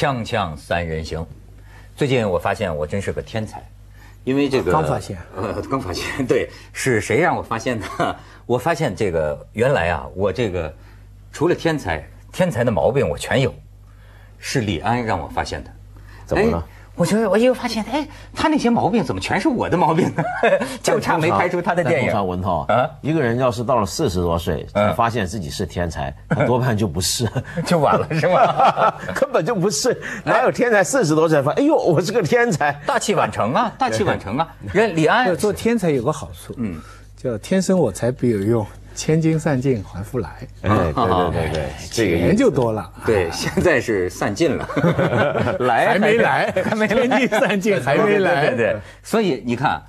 锵锵三人行，最近我发现我真是个天才，因为这个刚发现，呃，刚发现，对，是谁让我发现的？我发现这个原来啊，我这个除了天才，天才的毛病我全有，是李安让我发现的。怎么了？我觉得我又发现，哎，他那些毛病怎么全是我的毛病呢？就差没拍出他的电影。通常文涛啊，一个人要是到了四十多岁，发现自己是天才，他多半就不是，就晚了，是吗？根本就不是，哪有天才四十多岁发？哎呦，我是个天才，大器晚成啊，大器晚成啊！人李安做天才有个好处，嗯，叫天生我材必有用。千金散尽还复来，哎，对对对对，这个人就多了。对，现在是散尽了，来 还没来，还没千金散尽还没来。对对，所以你看，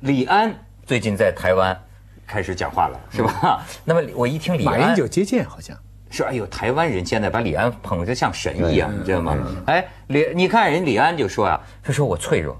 李安最近在台湾开始讲话了，是吧？那么我一听李安，马英九接见好像。是，哎呦，台湾人现在把李安捧得像神一样，你知道吗？哎，李，你看人李安就说啊，他说我脆弱。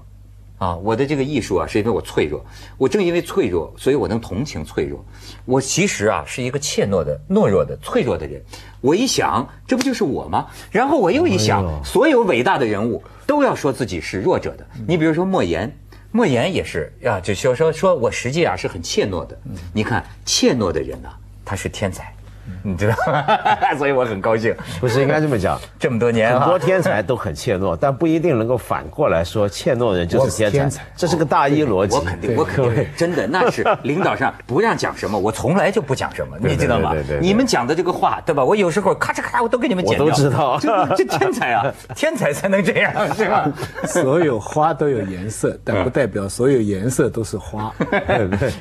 啊，我的这个艺术啊，是因为我脆弱。我正因为脆弱，所以我能同情脆弱。我其实啊，是一个怯懦的、懦弱的、脆弱的人。我一想，这不就是我吗？然后我又一想，所有伟大的人物都要说自己是弱者的。你比如说莫言，莫言也是啊，就说说说我实际啊是很怯懦的。你看，怯懦的人呢，他是天才。你知道，所以我很高兴。不是应该这么讲，这么多年，很多天才都很怯懦，但不一定能够反过来说怯懦的人就是天才。这是个大一逻辑。我肯定，我肯定，真的，那是领导上不让讲什么，我从来就不讲什么，你知道吗？你们讲的这个话，对吧？我有时候咔嚓咔嚓，我都给你们剪掉。我都知道，这天才啊，天才才能这样，是吧？所有花都有颜色，但不代表所有颜色都是花。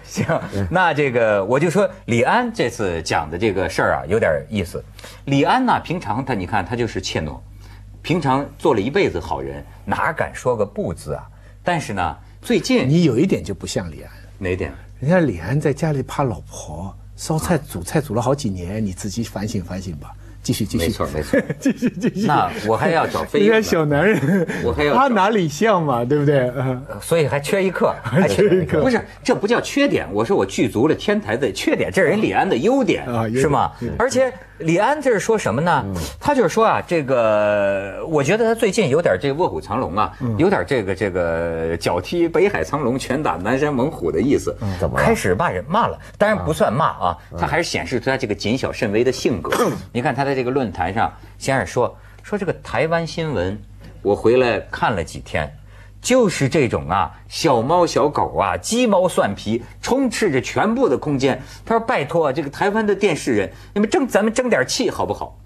行，那这个我就说李安这次讲的这个。事儿啊，有点意思。李安呢，平常他你看他就是怯懦，平常做了一辈子好人，哪敢说个不字啊？但是呢，最近你有一点就不像李安，哪点？人家李安在家里怕老婆，烧菜煮菜煮了好几年，你自己反省反省吧。继续继续，没错没错，继续继续。那我还要找飞。你看小男人，我还要他哪里像嘛，对不对？所以还缺一课，还缺一课。不是，这不叫缺点，我说我具足了天才的缺点，这是人李安的优点，是吗？而且。李安这是说什么呢？他就是说啊，这个我觉得他最近有点这个卧虎藏龙啊，有点这个这个脚踢北海苍龙，拳打南山猛虎的意思。怎么开始骂人骂了？当然不算骂啊，他还是显示出他这个谨小慎微的性格。你看他在这个论坛上先是说说这个台湾新闻，我回来看了几天。就是这种啊，小猫小狗啊，鸡毛蒜皮充斥着全部的空间。他说：“拜托啊，这个台湾的电视人，你们争咱们争点气好不好？”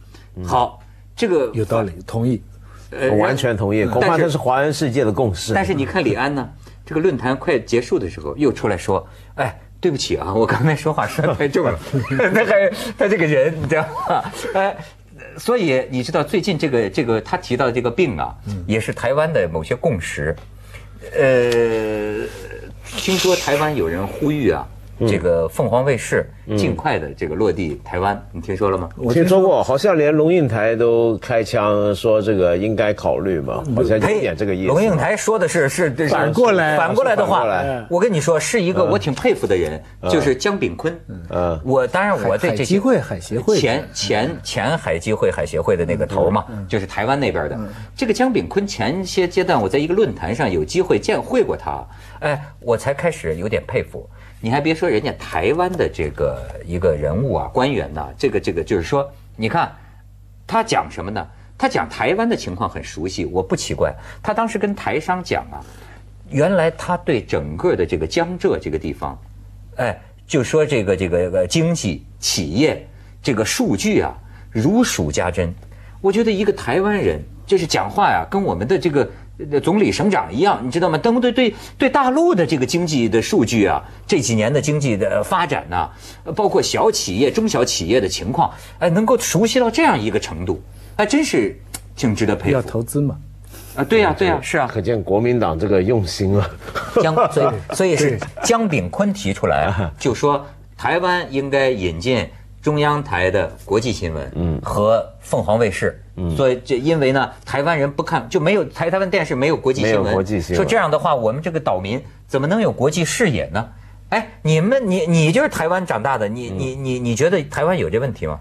好，这个有道理，同意，呃，完全同意。恐怕这是华人世界的共识。但是你看李安呢，这个论坛快结束的时候又出来说：“哎，对不起啊，我刚才说话说太重了。” 他还他这个人，你知道吗？哎。所以你知道最近这个这个他提到的这个病啊，也是台湾的某些共识。呃，听说台湾有人呼吁啊。这个凤凰卫视尽快的这个落地台湾，你听说了吗？我听说。过，好像连龙应台都开枪说这个应该考虑嘛，好像有点这个意思。龙应台说的是是反过来反过来的话，我跟你说是一个我挺佩服的人，就是姜炳坤。嗯，我当然我对这些会海协会。前前前海基会海协会的那个头嘛，就是台湾那边的。这个姜炳坤，前些阶段我在一个论坛上有机会见会过他，哎，我才开始有点佩服。你还别说，人家台湾的这个一个人物啊，官员呐，这个这个就是说，你看，他讲什么呢？他讲台湾的情况很熟悉，我不奇怪。他当时跟台商讲啊，原来他对整个的这个江浙这个地方，哎，就说这个这个经济企业这个数据啊，如数家珍。我觉得一个台湾人就是讲话呀，跟我们的这个。总理省长一样，你知道吗？登对对对大陆的这个经济的数据啊，这几年的经济的发展呢，包括小企业、中小企业的情况，哎，能够熟悉到这样一个程度，还真是挺值得佩服。要投资嘛？啊，对呀，对呀，是啊，可见国民党这个用心啊。江，所以 所以是江炳坤提出来，就说台湾应该引进。中央台的国际新闻，嗯，和凤凰卫视，嗯，所以这因为呢，台湾人不看就没有台台湾电视没有国际新闻，没有国际新闻。说这样的话，我们这个岛民怎么能有国际视野呢？哎，你们你你就是台湾长大的，你你你你觉得台湾有这问题吗？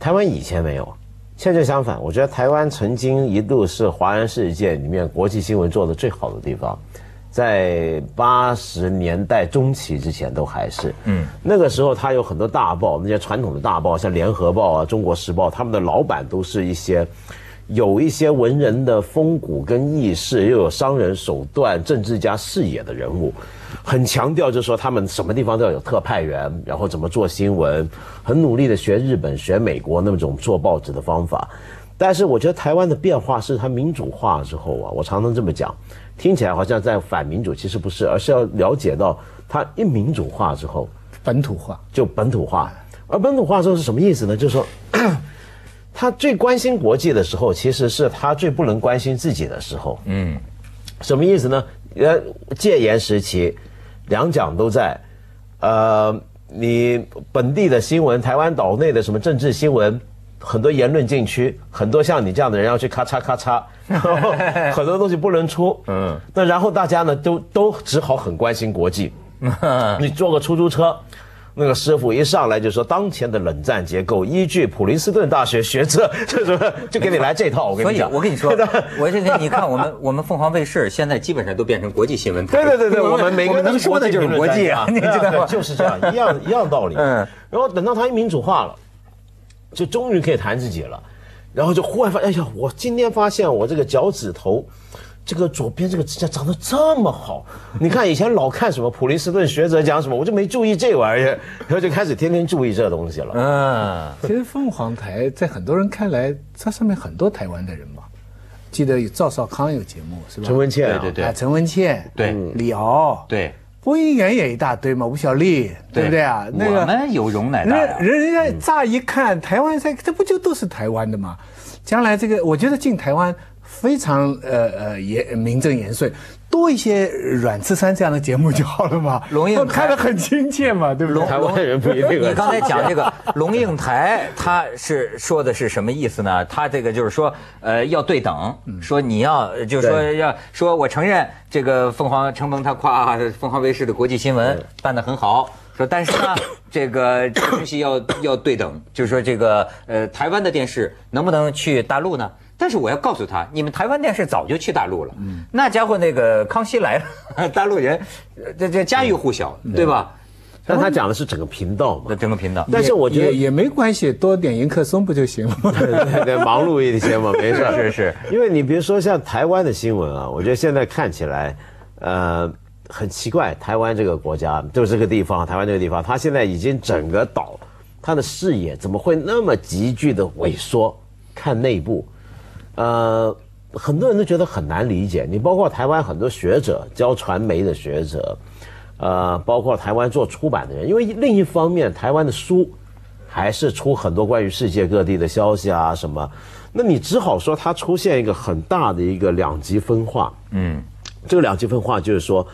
台湾以前没有，恰恰相反，我觉得台湾曾经一度是华人世界里面国际新闻做的最好的地方，在八十年代中期之前都还是。嗯，那个时候他有很多大报，那些传统的大报，像《联合报》啊、《中国时报》，他们的老板都是一些有一些文人的风骨跟意识，又有商人手段、政治家视野的人物。很强调，就是说他们什么地方都要有特派员，然后怎么做新闻，很努力的学日本、学美国那种做报纸的方法。但是我觉得台湾的变化是它民主化之后啊，我常常这么讲，听起来好像在反民主，其实不是，而是要了解到它一民主化之后本土化，就本土化。而本土化之后是什么意思呢？就是说，他最关心国际的时候，其实是他最不能关心自己的时候。嗯，什么意思呢？呃，戒严时期，两蒋都在，呃，你本地的新闻，台湾岛内的什么政治新闻，很多言论禁区，很多像你这样的人要去咔嚓咔嚓，然 后很多东西不能出。嗯，那然后大家呢，都都只好很关心国际。你坐个出租车。那个师傅一上来就说，当前的冷战结构依据普林斯顿大学学者，就是就给你来这套。我跟所以你讲，我跟你说，我这个你看，我们我们凤凰卫视现在基本上都变成国际新闻台。对对对对，我们每个人能说的就是国际啊，你知道吗？就是这样，一样一样道理。嗯，然后等到他一民主化了，就终于可以弹自己了，然后就忽然发现，哎呀，我今天发现我这个脚趾头。这个左边这个指甲长得这么好，你看以前老看什么普林斯顿学者讲什么，我就没注意这玩意儿，然后就开始天天注意这东西了。嗯，其实凤凰台在很多人看来，它上面很多台湾的人嘛。记得有赵少康有节目是吧？陈文茜啊，对对啊，陈文茜，对李敖，对，播音员也一大堆嘛，吴小莉，对不对啊？那我个们有容乃大呀人。人人家乍一看台湾在，这不就都是台湾的吗？将来这个，我觉得进台湾非常呃呃也名正言顺，多一些阮次山这样的节目就好了嘛。龙应台看得很亲切嘛，对不对？台湾人不一定啊。你刚才讲这个龙应台，他是说的是什么意思呢？他这个就是说，呃，要对等，说你要就是说要说我承认这个凤凰承蒙他夸凤凰卫视的国际新闻办得很好。说，但是呢，这个这个东西要要对等，就是说这个呃，台湾的电视能不能去大陆呢？但是我要告诉他，你们台湾电视早就去大陆了，那家伙那个康熙来了，大陆人，呃这这家喻户晓，对吧？但他讲的是整个频道嘛。那，整个频道，但是我觉得也也没关系，多点迎客松不就行了吗？对对对，忙碌一些嘛，没事是是，因为你比如说像台湾的新闻啊，我觉得现在看起来，呃，很奇怪，台湾这个国家就是这个地方，台湾这个地方，它现在已经整个岛，它的视野怎么会那么急剧的萎缩？看内部，呃，很多人都觉得很难理解。你包括台湾很多学者，教传媒的学者，呃，包括台湾做出版的人，因为另一方面，台湾的书还是出很多关于世界各地的消息啊什么，那你只好说它出现一个很大的一个两极分化。嗯，这个两极分化就是说，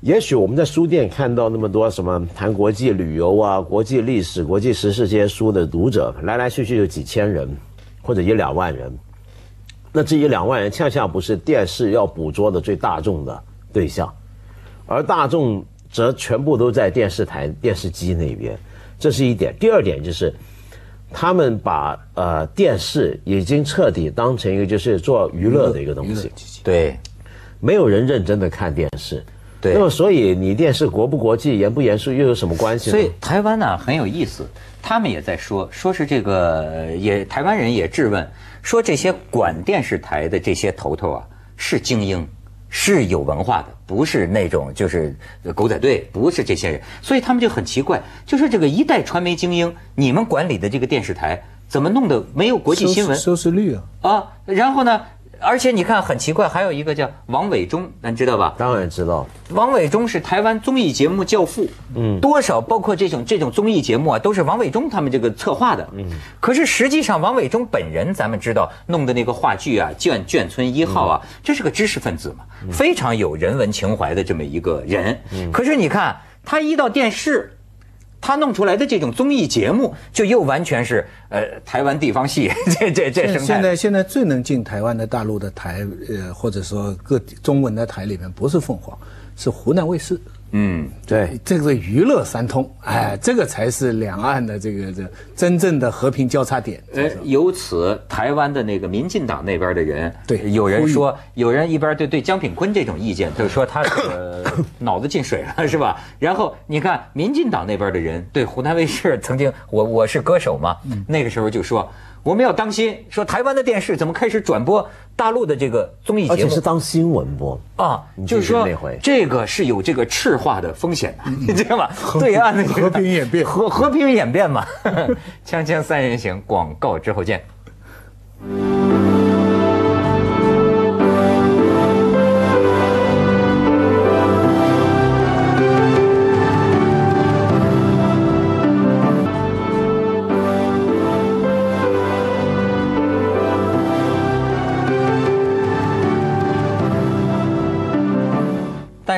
也许我们在书店看到那么多什么谈国际旅游啊、国际历史、国际时事这些书的读者，来来去去就几千人，或者一两万人。那这一两万人恰恰不是电视要捕捉的最大众的对象，而大众则全部都在电视台、电视机那边，这是一点。第二点就是，他们把呃电视已经彻底当成一个就是做娱乐的一个东西，对没有人认真的看电视。对那么所以你电视国不国际、严不严肃又有什么关系呢？所以台湾呢很有意思，他们也在说，说是这个呃也台湾人也质问，说这些管电视台的这些头头啊是精英，是有文化的，不是那种就是狗仔队，不是这些人，所以他们就很奇怪，就说这个一代传媒精英，你们管理的这个电视台怎么弄得没有国际新闻收视收视率啊，啊？然后呢？而且你看很奇怪，还有一个叫王伟忠，咱知道吧？当然知道，王伟忠是台湾综艺节目教父，嗯，多少包括这种这种综艺节目啊，都是王伟忠他们这个策划的，嗯。可是实际上，王伟忠本人，咱们知道弄的那个话剧啊，《眷眷村一号》啊，这是个知识分子嘛，非常有人文情怀的这么一个人。可是你看，他一到电视。他弄出来的这种综艺节目，就又完全是呃台湾地方戏 这这这生态。现在现在最能进台湾的大陆的台，呃，或者说各地中文的台里面，不是凤凰，是湖南卫视。嗯，对，这个娱乐三通，哎，这个才是两岸的这个这真正的和平交叉点。呃，由此台湾的那个民进党那边的人，对有人说，有人一边对对江炳坤这种意见，就是说他这个脑子进水了，是吧？然后你看民进党那边的人对湖南卫视曾经，我我是歌手嘛，那个时候就说我们要当心，说台湾的电视怎么开始转播大陆的这个综艺节目而且是当新闻播。啊，就是说那回这个是有这个赤化的风险的，你知道吗？对岸的和平演变和和平演变嘛。锵锵三人行，广告之后见。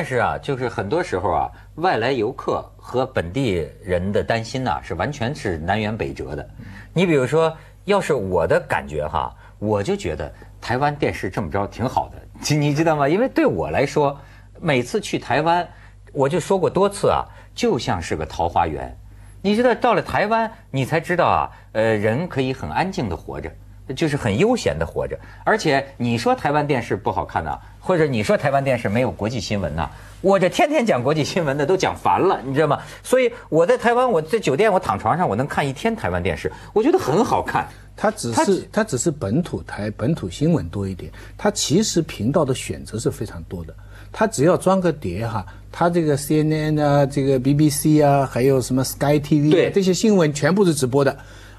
但是啊，就是很多时候啊，外来游客和本地人的担心呐、是完全是南辕北辙的。你比如说，要是我的感觉哈，我就觉得台湾电视这么着挺好的，你知道吗？因为对我来说，每次去台湾，我就说过多次啊，就像是个桃花源。你知道，到了台湾，你才知道啊，呃，人可以很安静的活着。就是很悠闲的活着，而且你说台湾电视不好看呐、或者你说台湾电视没有国际新闻呐、我这天天讲国际新闻的都讲烦了，你知道吗？所以我在台湾，我在酒店，我躺床上，我能看一天台湾电视，我觉得很好看。它只是它只是本土台本土新闻多一点，它其实频道的选择是非常多的。它只要装个碟哈，它这个 CNN 啊，这个 BBC 啊，还有什么 Sky TV 对啊，这些新闻全部是直播的，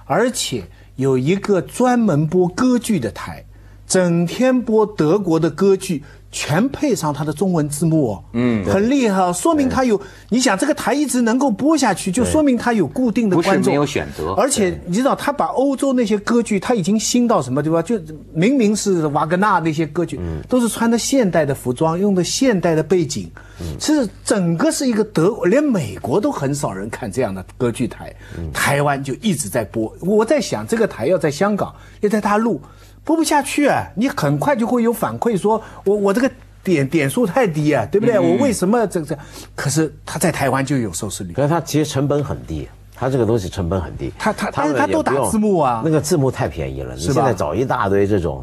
而且有一个专门播歌剧的台，整天播德国的歌剧。全配上它的中文字幕哦，嗯，很厉害啊，说明它有。你想这个台一直能够播下去，就说明它有固定的观众，没有选择。而且你知道，他把欧洲那些歌剧，他已经新到什么地方？就明明是瓦格纳那些歌剧，都是穿的现代的服装，用的现代的背景，是整个是一个德，连美国都很少人看这样的歌剧台，台湾就一直在播。我在想，这个台要在香港，要在大陆播不下去啊，你很快就会有反馈说，我我这个。点点数太低啊，对不对？我为什么这个这？可是他在台湾就有收视率。可是他其实成本很低，它这个东西成本很低。他他他们但是它都打字幕啊那个字幕太便宜了。你现在找一大堆这种。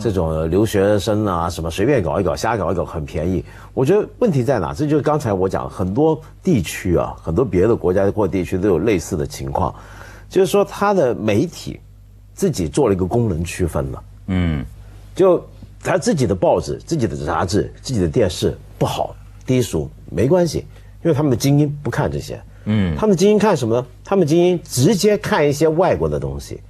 这种留学生啊，什么随便搞一搞、瞎搞一搞，很便宜。我觉得问题在哪？这就是刚才我讲，很多地区啊，很多别的国家或地区都有类似的情况，就是说它的媒体自己做了一个功能区分了。嗯，就他自己的报纸、自己的杂志、自己的电视不好低俗没关系，因为他们的精英不看这些。嗯，他们精英看什么呢？他们精英直接看一些外国的东西。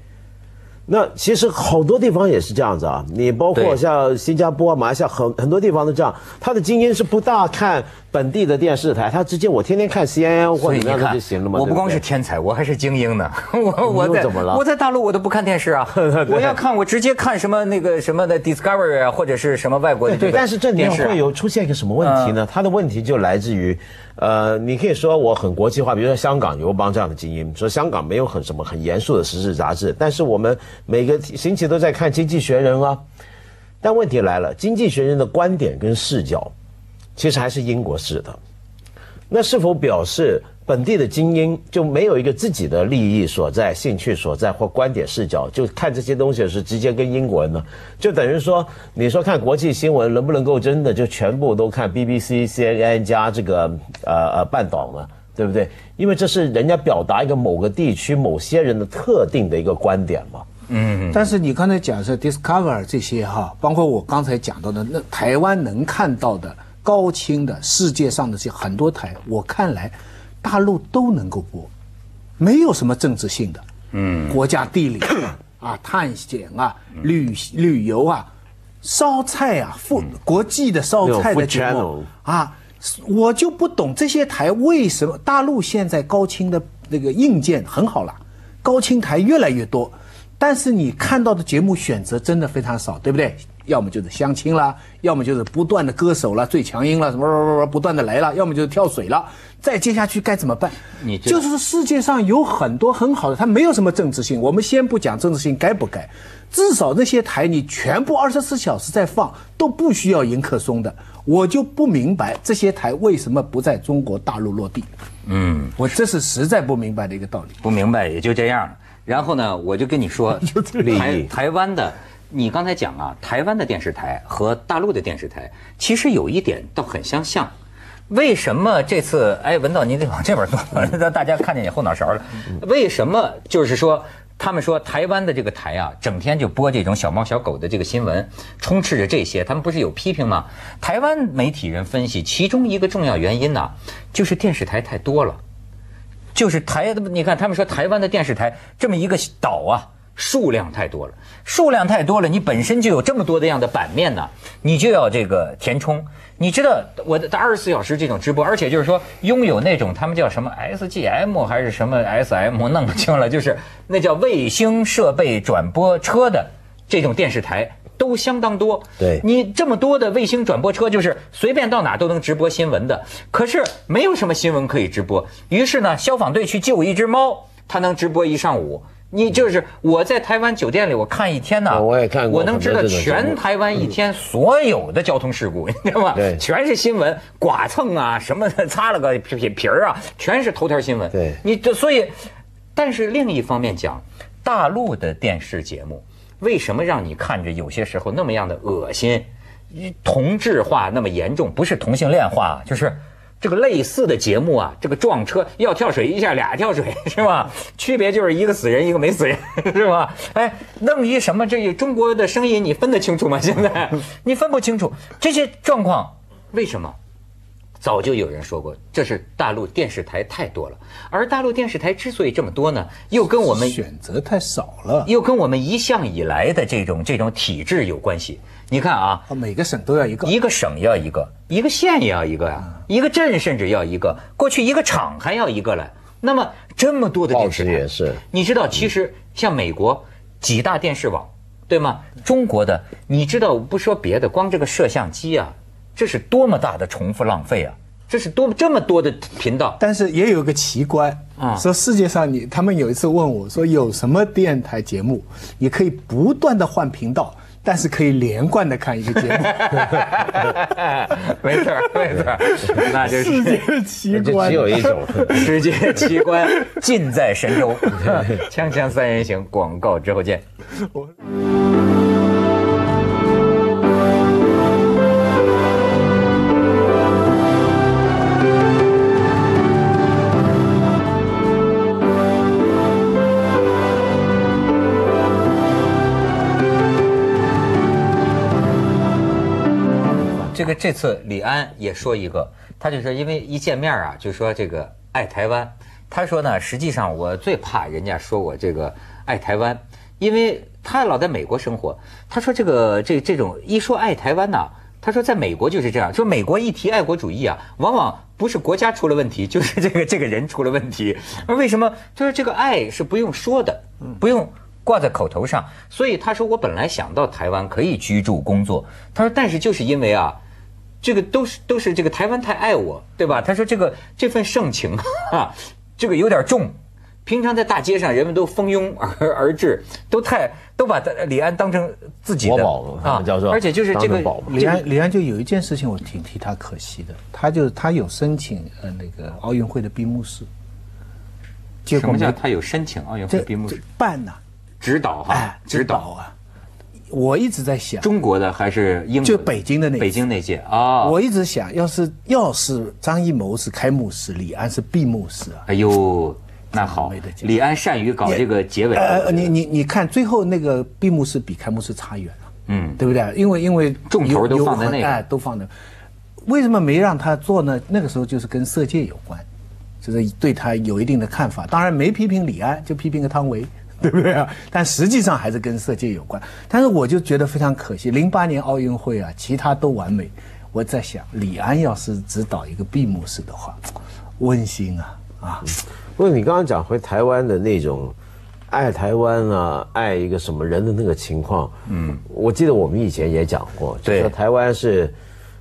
那其实好多地方也是这样子啊，你包括像新加坡、马来西亚很很多地方都这样，他的精英是不大看本地的电视台，他直接我天天看 CNN 或者怎么样的就行了嘛。我不光对对是天才，我还是精英呢。我我怎么了我在大陆我都不看电视啊，我要看我直接看什么那个什么的 Discovery 啊，或者是什么外国的这个但是这里会有出现一个什么问题呢？它的问题就来自于，呃，你可以说我很国际化，比如说香港邮邦这样的精英，说香港没有很什么很严肃的时事杂志，但是我们每个星期都在看《经济学人》啊。但问题来了，《经济学人》的观点跟视角，其实还是英国式的。那是否表示本地的精英就没有一个自己的利益所在、兴趣所在或观点视角，就看这些东西是直接跟英国人呢？就等于说，你说看国际新闻能不能够真的就全部都看 BBC、CNN 加这个呃呃半岛呢？对不对？因为这是人家表达一个某个地区某些人的特定的一个观点嘛。但是你刚才讲是 Discover 这些哈，包括我刚才讲到的那台湾能看到的高清的世界上的这很多台，我看来大陆都能够播，没有什么政治性的，嗯，国家地理啊、探险啊、旅旅游啊、烧菜啊、富国际的烧菜的节那种 food 目啊，我就不懂这些台为什么大陆现在高清的那个硬件很好了，高清台越来越多，但是你看到的节目选择真的非常少，对不对？要么就是相亲啦，要么就是不断的歌手啦，最强音啦，什么什么什么不断的来了，要么就是跳水了。再接下去该怎么办？你就是世界上有很多很好的，它没有什么政治性。我们先不讲政治性该不该，至少那些台你全部二十四小时在放，都不需要迎客松的。我就不明白这些台为什么不在中国大陆落地。嗯，我这是实在不明白的一个道理。不明白也就这样了。然后呢，我就跟你说，台台湾的，你刚才讲啊，台湾的电视台和大陆的电视台其实有一点倒很相像。为什么这次哎，文道你得往这边坐，让大家看见你后脑勺了。为什么就是说？他们说台湾的这个台啊，整天就播这种小猫小狗的这个新闻，充斥着这些。他们不是有批评吗？台湾媒体人分析，其中一个重要原因呢，就是电视台太多了。就是台，你看他们说台湾的电视台这么一个岛啊，数量太多了，数量太多了，你本身就有这么多的样的版面呢，你就要这个填充。你知道我的二十四小时这种直播，而且就是说拥有那种他们叫什么 SGM 还是什么 SM，弄不清了，就是那叫卫星设备转播车的这种电视台。都相当多，对你这么多的卫星转播车，就是随便到哪都能直播新闻的。可是没有什么新闻可以直播，于是呢，消防队去救一只猫，它能直播一上午。你就是我在台湾酒店里，我看一天呢，哦我也看过我能知道全台湾一天所有的交通事故，你知道吗？对全是新闻，剐蹭啊，什么擦了个皮皮皮儿啊，全是头条新闻。对你这所以，但是另一方面讲，大陆的电视节目为什么让你看着有些时候那么样的恶心，同质化那么严重？不是同性恋化，就是。这个类似的节目啊，这个撞车要跳水一下俩跳水 是吧？区别就是一个死人一个没死人 是吧？哎，弄一什么这中国的声音你分得清楚吗？现在你分不清楚这些状况，为什么？早就有人说过，这是大陆电视台太多了，而大陆电视台之所以这么多呢，又跟我们选择太少了，又跟我们一向以来的这种这种体制有关系。你看啊，啊每个省都要一个。一个省要一个，一个县也要一个呀，一个镇甚至要一个，过去一个厂还要一个嘞。那么这么多的报电视台也是，你知道，其实像美国几大电视网，对吗？中国的，你知道，不说别的，光这个摄像机啊，这是多么大的重复浪费啊！这是多么这么多的频道，但是也有个奇观啊说世界上你他们有一次问我说有什么电台节目，你可以不断的换频道，但是可以连贯的看一个节目，没错儿没错儿，那就世界是奇观只。有一种。世界奇观尽在神州。锵锵三人行，广告之后见。这个这次李安也说一个，他就说因为一见面啊，就说这个爱台湾。他说呢，实际上我最怕人家说我这个爱台湾，因为他老在美国生活。他说这个这这种一说爱台湾呢、他说在美国就是这样，说美国一提爱国主义啊，往往不是国家出了问题，就是这个这个人出了问题。而为什么？就是这个爱是不用说的，不用。挂在口头上，所以他说我本来想到台湾可以居住工作，他说但是就是因为啊，这个都是都是这个台湾太爱我，对吧？他说这个这份盛情 啊，这个有点重。平常在大街上，人们都蜂拥而 而至，都太都把李安当成自己的国宝他们叫做而且就是这个李安李安就有一件事情，我挺替他可惜的，他就他有申请呃那个奥运会的闭幕式，结什么叫他有申请奥运会闭幕式办呐，指导哈哎，，指导啊！我一直在想，中国的还是英国的就北京的那一次北京那届啊，我一直想要是要是张艺谋是开幕式，李安是闭幕式啊。哎呦，那好没得，讲李安善于搞这个结尾。呃，你你你看，最后那个闭幕式比开幕式差远了，嗯，对不对？因为因为重头都放在那个哎，都放在。为什么没让他做呢？那个时候就是跟色戒有关，就是对他有一定的看法。当然没批评李安，就批评个汤唯，对不对啊？但实际上还是跟色戒有关。但是我就觉得非常可惜，零八年奥运会啊，其他都完美。我在想，李安要是指导一个闭幕式的话，温馨啊啊！不过你刚刚讲回台湾的那种爱台湾啊，爱一个什么人的那个情况，嗯，我记得我们以前也讲过，就对说台湾是。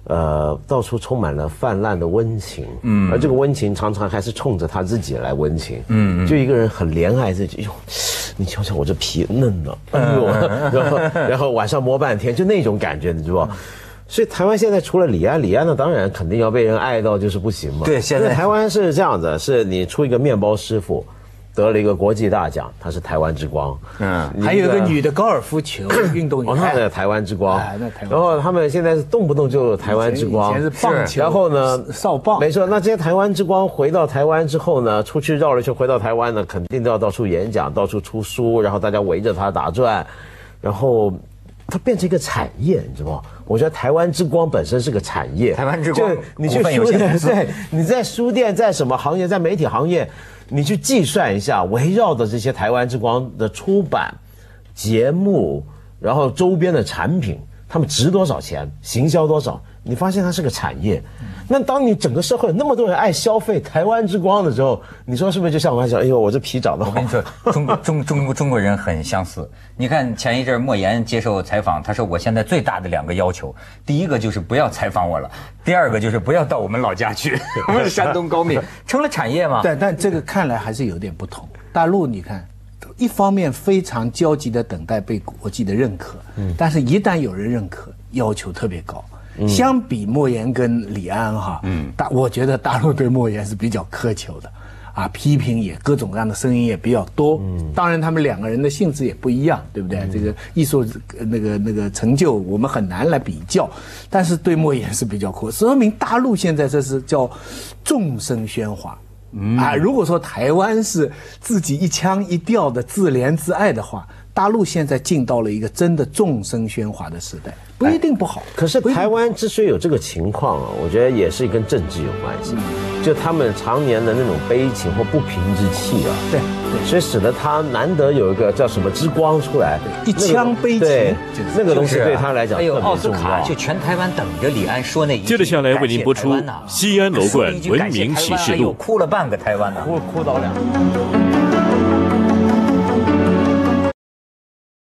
呃，到处充满了泛滥的温情，嗯，而这个温情常常还是冲着他自己来温情，嗯，就一个人很怜爱自己，哎呦，你瞧瞧我这皮嫩了，哎呦，然后然后晚上摸半天，就那种感觉，你知道吧？所以台湾现在除了李安，李安呢当然肯定要被人爱到就是不行嘛。对现在。台湾是这样子，是你出一个面包师傅，得了一个国际大奖，他是台湾之光。嗯还有一个女的高尔夫球运动哦，那员，在台湾之光哎那台湾，然后他们现在是动不动就台湾之光，以前是棒球然后呢少棒没错。那这些台湾之光回到台湾之后呢，出去绕了一圈回到台湾呢，肯定都要到处演讲，到处出书，然后大家围着他打转，然后它变成一个产业，你知道吗？我觉得台湾之光本身是个产业，台湾之光就你去书店，对，你在书店，在什么行业，在媒体行业，你去计算一下，围绕的这些台湾之光的出版节目，然后周边的产品，他们值多少钱，行销多少？你发现它是个产业。那当你整个社会有那么多人爱消费台湾之光的时候，你说是不是就像我讲，哎呦，我这皮长得好我跟你。说，中国 中中国中国人很相似。你看前一阵莫言接受采访，他说我现在最大的两个要求，第一个就是不要采访我了，第二个就是不要到我们老家去，我们山东高密 成了产业嘛。对但这个看来还是有点不同。大陆你看，一方面非常焦急的等待被国际的认可，但是一旦有人认可，要求特别高。相比莫言跟李安哈，大我觉得大陆对莫言是比较苛求的，啊，批评也各种各样的声音也比较多。当然他们两个人的性质也不一样，对不对？这个艺术呃那个那个成就我们很难来比较，但是对莫言是比较苛，说明大陆现在这是叫众声喧哗。啊，如果说台湾是自己一腔一调的自怜自爱的话，大陆现在进到了一个真的众声喧哗的时代，不一定不好。可是台湾之所以有这个情况啊，我觉得也是跟政治有关系，就他们常年的那种悲情或不平之气啊，对对，所以使得他难得有一个叫什么之光出来，一腔悲情对那个东西对他来讲还有特别奥斯重要。卡就全台湾等着李安说那一句。接着下来为您播出西安楼冠文明启示录。哎呦哭了半个台湾呐。哭哭倒两个。